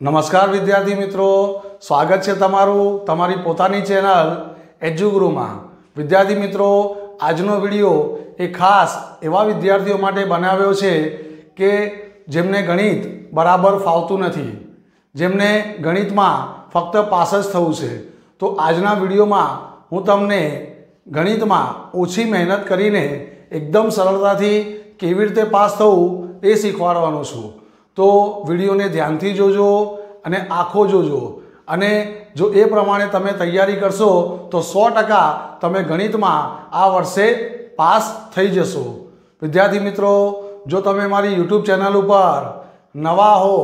નમસ્કાર વિદ્યાર્થી મિત્રો, સ્વાગત છે તમારું તમારી પોતાની ચેનલ એજ્યુગુરુમાં. વિદ્યાર્થી મિત્રો, આજનો વીડિયો એ ખાસ એવા વિદ્યાર્થીઓ માટે બનાવ્યો છે કે જેમને ગણિત બરાબર ફાવતું નથી, જેમને ગણિતમાં ફક્ત પાસ જ થવું છે. તો આજના વિડીયોમાં હું તમને ગણિતમાં ઓછી મહેનત કરીને એકદમ સરળતાથી કેવી રીતે પાસ થવું એ શીખવાડવાનો છું. તો વિડીયોને ધ્યાનથી જોજો અને આખો જોજો. અને જો એ પ્રમાણે તમે તૈયારી કરશો, તો સો ટકા તમે ગણિતમાં આ વર્ષે પાસ થઈ જશો. વિદ્યાર્થી મિત્રો, જો તમે મારી યુટ્યુબ ચેનલ ઉપર નવા હો,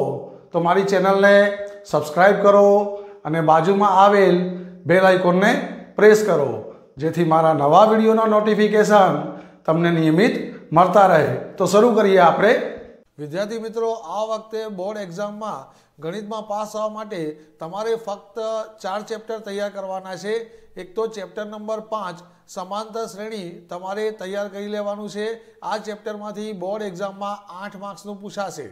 તો મારી ચેનલને સબસ્ક્રાઈબ કરો અને બાજુમાં આવેલ બેલ આઇકોનને પ્રેસ કરો, જેથી મારા નવા વિડીયોના નોટિફિકેશન તમને નિયમિત મળતા રહે. તો શરૂ કરીએ આપણે. વિદ્યાર્થી મિત્રો, આ વખતે બોર્ડ એક્ઝામમાં ગણિતમાં પાસ થવા માટે તમારે ફક્ત ચાર ચેપ્ટર તૈયાર કરવાના છે. એક તો ચેપ્ટર નંબર પાંચ, સમાંતર શ્રેણી તમારે તૈયાર કરી લેવાનું છે. આ ચેપ્ટરમાંથી બોર્ડ એક્ઝામમાં આઠ માર્ક્સનું પૂછાશે.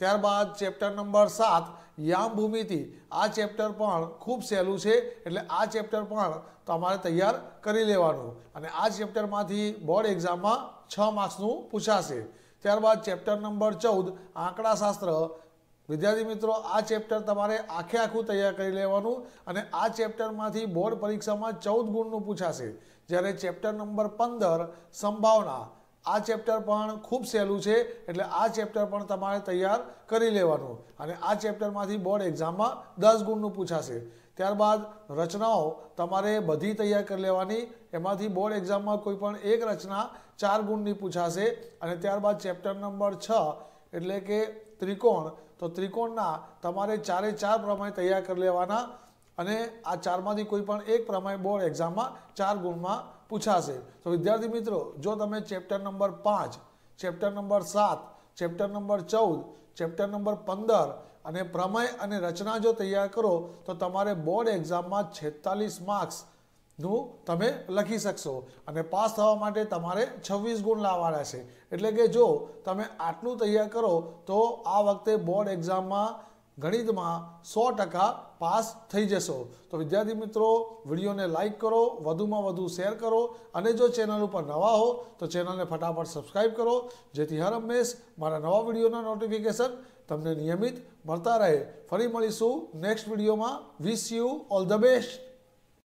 ત્યારબાદ ચેપ્ટર નંબર સાત યામ ભૂમિતિ આ ચેપ્ટર પણ ખૂબ સહેલું છે, એટલે આ ચેપ્ટર પણ તમારે તૈયાર કરી લેવાનું. અને આ ચેપ્ટરમાંથી બોર્ડ એક્ઝામમાં છ માર્ક્સનું પૂછાશે. ત્યારબાદ ચેપ્ટર નંબર ચૌદ આંકડાશાસ્ત્ર વિદ્યાર્થી મિત્રો, આ ચેપ્ટર તમારે આખે આખું તૈયાર કરી લેવાનું અને આ ચેપ્ટરમાંથી બોર્ડ પરીક્ષામાં ચૌદ ગુણનું પૂછાશે. જ્યારે ચેપ્ટર નંબર પંદર, સંભાવના. આ ચેપ્ટર પણ ખૂબ સહેલું છે, એટલે આ ચેપ્ટર પણ તમારે તૈયાર કરી લેવાનું. અને આ ચેપ્ટરમાંથી બોર્ડ એક્ઝામમાં દસ ગુણનું પૂછાશે. ત્યારબાદ રચનાઓ તમારે બધી તૈયાર કરી લેવાની. એમાંથી બોર્ડ એક્ઝામમાં કોઈ પણ એક રચના ચાર ગુણની પૂછાશે. અને ત્યારબાદ ચેપ્ટર નંબર છ, એટલે કે ત્રિકોણ. તો ત્રિકોણના તમારે ચારે ચાર પ્રમાણે તૈયાર કરી લેવાના. અને આ ચારમાંથી કોઈ પણ એક પ્રમાણે બોર્ડ એક્ઝામમાં ચાર ગુણમાં પૂછાશે. તો વિદ્યાર્થી મિત્રો, જો તમે ચેપ્ટર નંબર પાંચ, ચેપ્ટર નંબર સાત, ચેપ્ટર નંબર ચૌદ, ચેપ્ટર નંબર પંદર અને પ્રમેય અને રચના જો તૈયાર કરો, તો તમારે બોર્ડ એક્ઝામમાં છેતાલીસ માર્ક્સનું તમે લખી શકશો અને પાસ થવા માટે તમારે છવ્વીસ ગુણ લાવવાના છે. એટલે કે જો તમે આટલું તૈયાર કરો, તો આ વખતે બોર્ડ એક્ઝામમાં ગણિતમાં સો ટકા પાસ થઈ જશો. તો વિદ્યાર્થી મિત્રો, વિડીયોને લાઇક કરો, વધુમાં વધુ શેર કરો અને જો ચેનલ ઉપર નવા હો, તો ચેનલને ફટાફટ સબસ્ક્રાઈબ કરો. જેથી હર હંમેશ મારા નવા વિડીયોના નોટિફિકેશન તમને નિયમિત મળતા રહે. ફરી મળીશું નેક્સ્ટ વિડીયોમાં. Wish you all the best